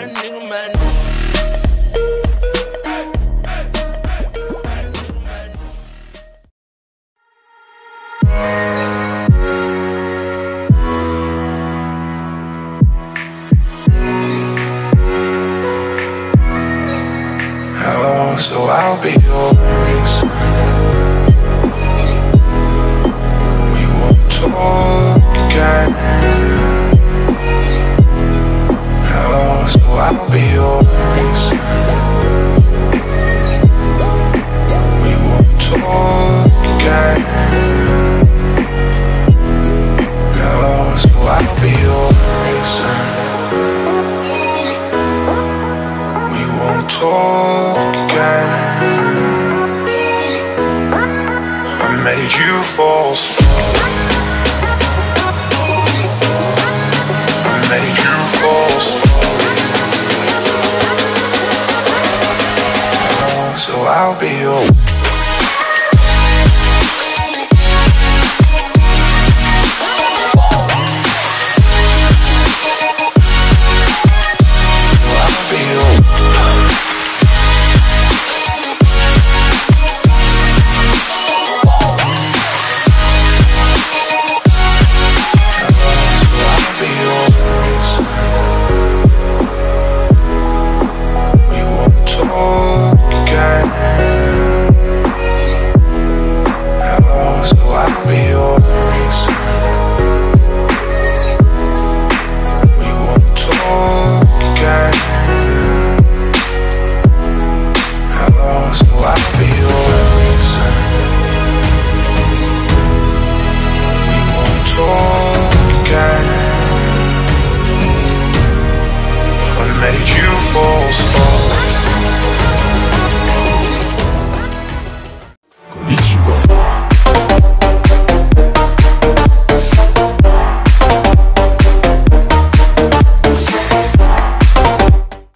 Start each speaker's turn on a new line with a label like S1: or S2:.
S1: my nigga.
S2: Oh, so I'll be yours. Talk again. I made you fall slow. I made you fall slow. So I'll be your